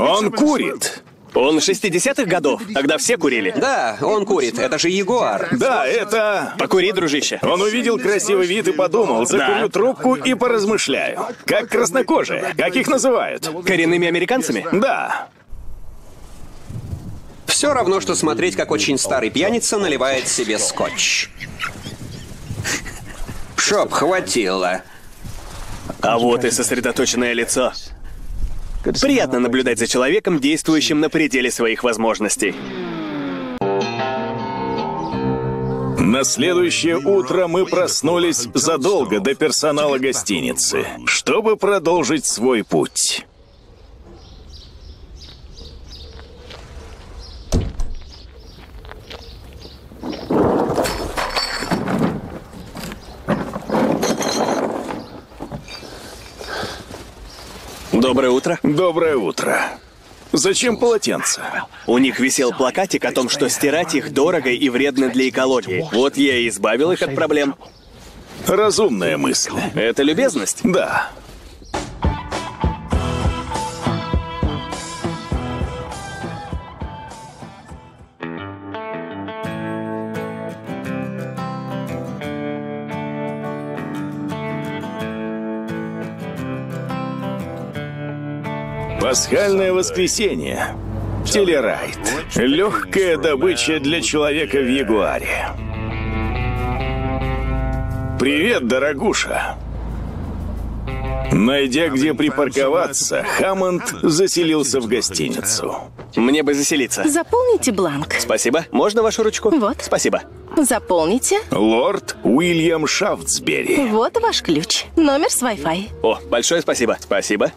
Он курит. Он 60-х годов, тогда все курили. Да, он курит. Это же Ягуар. Да, это... Покури, дружище. Он увидел красивый вид и подумал, закурю Да. трубку и поразмышляю. Как краснокожие, как их называют? Коренными американцами? Да. Все равно, что смотреть, как очень старый пьяница наливает себе скотч. Чтоб хватило. А вот и сосредоточенное лицо. Приятно наблюдать за человеком, действующим на пределе своих возможностей. На следующее утро мы проснулись задолго до персонала гостиницы, чтобы продолжить свой путь. Доброе утро. Доброе утро. Зачем полотенце? У них висел плакатик о том, что стирать их дорого и вредно для экологии. Вот я и избавил их от проблем. Разумная мысль. Это любезность. Да. Пасхальное воскресенье. Телерайт. Легкая добыча для человека в Ягуаре. Привет, дорогуша. Найдя, где припарковаться, Хаммонд заселился в гостиницу. Мне бы заселиться. Заполните бланк. Спасибо. Можно вашу ручку? Вот. Спасибо. Заполните. Лорд Уильям Шафтсбери. Вот ваш ключ. Номер с Wi-Fi. О, большое спасибо. Спасибо.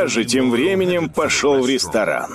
Я же тем временем пошел в ресторан.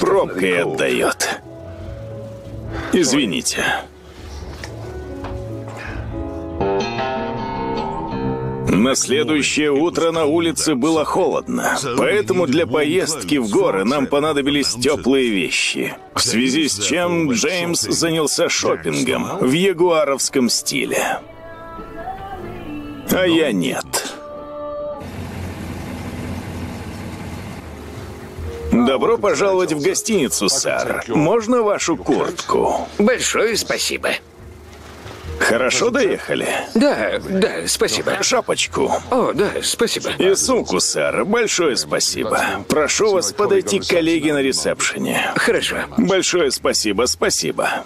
Пробкой отдает. Извините. На следующее утро на улице было холодно, поэтому для поездки в горы нам понадобились теплые вещи. В связи с чем Джеймс занялся шопингом в ягуаровском стиле. А я нет. Добро пожаловать в гостиницу, сэр. Можно вашу куртку? Большое спасибо. Хорошо доехали? Да, да, спасибо. Шапочку. О, да, спасибо. И сумку, сэр. Большое спасибо. Прошу вас подойти к коллеге на ресепшене. Хорошо. Большое спасибо, спасибо.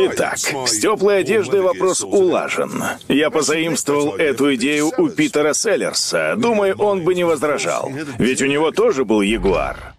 Итак, с теплой одеждой вопрос улажен. Я позаимствовал эту идею у Питера Селлерса. Думаю, он бы не возражал. Ведь у него тоже был Ягуар.